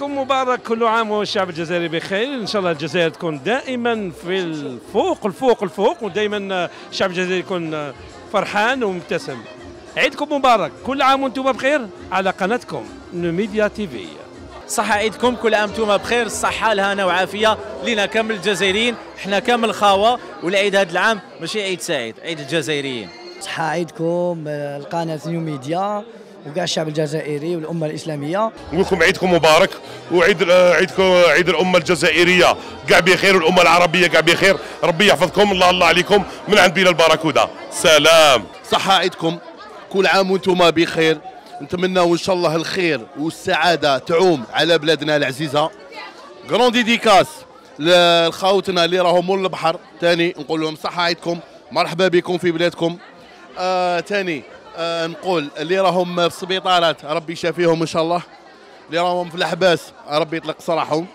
عيدكم مبارك كل عام والشعب الجزائري بخير. إن شاء الله الجزائر تكون دائما في الفوق الفوق الفوق ودائما الشعب الجزائري يكون فرحان ومبتسم. عيدكم مبارك. كل عام وأنتم بخير على قناتكم نوميديا تي في. صحة عيدكم. كل عام وأنتم بخير. الصحة الهنا وعافية. لينا كامل الجزائريين إحنا كامل خاوة والعيد هذا العام ماشي عيد سعيد عيد الجزائريين. صحة عيدكم. القناة نوميديا وكاع الشعب الجزائري والأمة الإسلامية. نقول لكم عيدكم مبارك وعيد عيدكم عيد الأمة الجزائرية. كاع بخير والأمة العربية كاع بخير. ربي يحفظكم الله الله عليكم. من عند بيلا الباركودة. سلام. صحة عيدكم. كل عام وأنتم بخير. نتمنى إن شاء الله الخير والسعادة تعوم على بلادنا العزيزة. كرون ديديكاس لخاوتنا اللي راهم مول البحر. ثاني نقول لهم صحة عيدكم. مرحبا بكم في بلادكم. ثاني آه آه نقول اللي راهم في السبيطارات ربي يشافيهم إن شاء الله. اللي راهم في الأحباس ربي يطلق سراحهم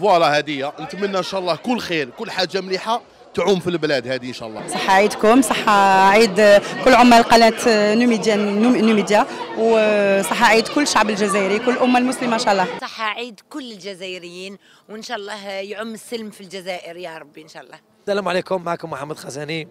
فوالا هديه نتمنى إن شاء الله كل خير كل حاجة مليحة تعوم في البلاد هذه إن شاء الله. صحة عيدكم صحة عيد كل عمال قناة نوميديا نوميديا. وصحة عيد كل الشعب الجزائري كل الأمة المسلمة إن شاء الله. صحة عيد كل الجزائريين وإن شاء الله يعم السلم في الجزائر يا ربي إن شاء الله. السلام عليكم معكم محمد خزاني.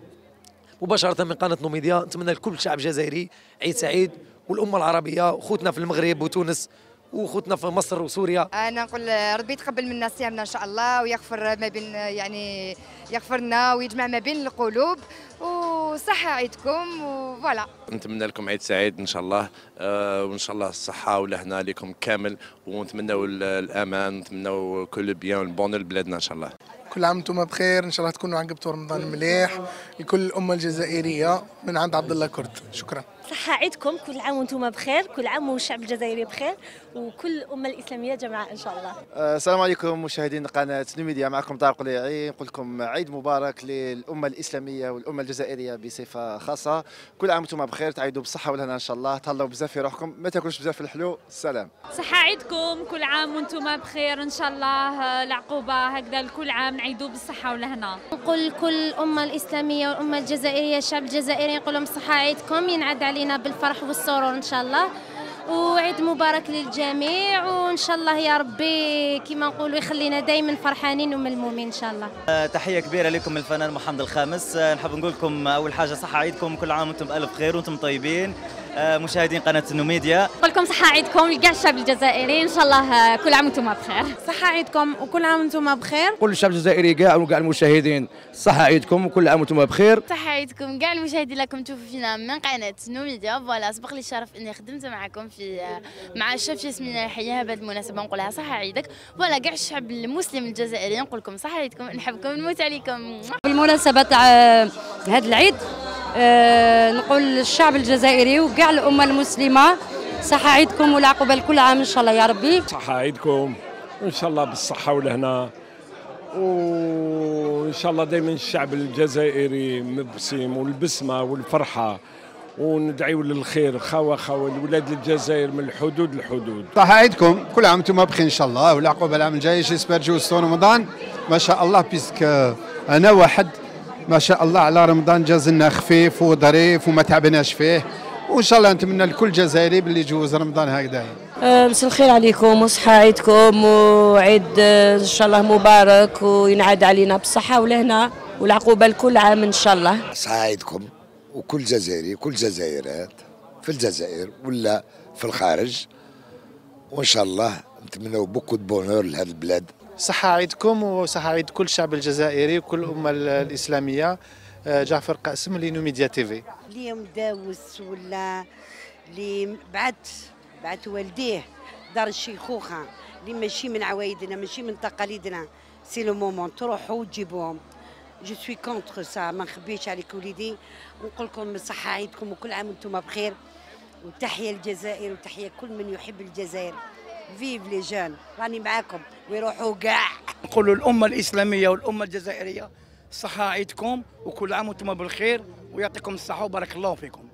مباشرة من قناة نوميديا نتمنى لكل الشعب الجزائري عيد سعيد والأمة العربية وخوتنا في المغرب وتونس وخوتنا في مصر وسوريا. أنا نقول ربي يتقبل منا صيامنا إن شاء الله ويغفر ما بين يعني يغفرنا ويجمع ما بين القلوب. وصحة عيدكم وفوالا. نتمنى لكم عيد سعيد إن شاء الله آه وإن شاء الله الصحة والهنا لكم كامل. ونتمنوا الأمان نتمنوا كل بيان والبون لبلادنا إن شاء الله. كل عام وأنتم بخير. إن شاء الله تكونوا عقبتوا رمضان مليح. لكل الأمة الجزائرية من عند عبد الله كرد شكرا. صحة عيدكم. كل عام وأنتم بخير. كل عام والشعب الجزائري بخير. وكل الأمة الإسلامية جمعاء إن شاء الله. أه السلام عليكم مشاهدين قناة نيميديا معكم طارق قليعي نقول لكم عيد مبارك للأمة الإسلامية والأمة الجزائرية بصفة خاصة. كل عام وأنتم بخير. تعيدوا بالصحة والهنا إن شاء الله. تهلاو بزاف في روحكم. ما تاكلوش بزاف في الحلو. السلام صحة عيدكم. كل عام وأنتم بخير إن شاء الله. العقوبة هكذا كل عام. نعيدوا بالصحة والهنا نقول كل الأمة الإسلامية والأمة الجزائرية الشعب الجزائري نقول لهم صحة عيدكم. ينعاد علينا بالفرح والسرور إن شاء الله. وعيد مبارك للجميع وإن شاء الله يا ربي كما نقولوا يخلينا دائما فرحانين وملمومين إن شاء الله. أه تحية كبيرة لكم الفنان محمد الخامس. أه نحب نقول لكم أول حاجة صحة عيدكم كل عام وأنتم بألف خير وأنتم طيبين. مشاهدين قناة نوميديا نقول لكم صحة عيدكم لكاع الشعب الجزائري. إن شاء الله كل عام وأنتم بخير. صحة عيدكم وكل عام وأنتم بخير. كل الشعب الجزائري كاع وكاع المشاهدين صحة عيدكم وكل عام وأنتم بخير. صحة عيدكم كاع المشاهدين اللي راكم تشوفوا فينا من قناة نوميديا voilà سبق لي الشرف إني خدمت معكم في مع الشيف ياسمين الحياة بهذه المناسبة نقولها صحة عيدك. voilà كاع الشعب المسلم الجزائري نقول لكم صحة عيدكم نحبكم نموت عليكم. بالمناسبة تاع هذا العيد نقول للشعب الجزائري وكاع الأمة المسلمة صحة عيدكم والعقوبة لكل عام إن شاء الله يا ربي. صحة عيدكم. وان شاء الله بالصحة والهنا وإن شاء الله دائما الشعب الجزائري مبسم والبسمة والفرحة. وندعيو للخير خاوة خاوة الولاد الجزائر من الحدود للحدود. صحة عيدكم. كل عام وأنتم بخير إن شاء الله. والعقوبة العام الجاي جيسبر جو رمضان. ما شاء الله بيسك أنا واحد. ما شاء الله على رمضان جاز لنا خفيف وظريف وما تعبناش فيه. وإن شاء الله نتمنى لكل جزائري باللي يجوز رمضان هكذا. مساء الخير عليكم وصحة عيدكم وعيد إن شاء الله مبارك وينعاد علينا بالصحة والهنا والعقوبة لكل عام إن شاء الله. صحة عيدكم وكل جزائري كل جزائرات في الجزائر ولا في الخارج. وإن شاء الله نتمنوا beaucoup bonheur لهذه البلاد. صحة عيدكم وصحة عيد كل الشعب الجزائري وكل الأمة الإسلامية. جعفر قاسم لنوميديا تي في. اليوم داوس ولا اللي بعت بعت والديه دار الشيخوخة اللي ماشي من عوايدنا ماشي من تقاليدنا. c'est le moment تروحوا وتجيبوهم. je suis contre ça ما نخبيش عليك وليدي. ونقول لكم صحة عيدكم وكل عام وأنتم بخير. وتحية الجزائر وتحية كل من يحب الجزائر. فيف لي جون راني معاكم. ويروحوا كاع نقولوا الأمة الإسلامية والأمة الجزائرية صحة عيدكم وكل عام وأنتم بالخير ويعطيكم الصحة وبارك الله فيكم.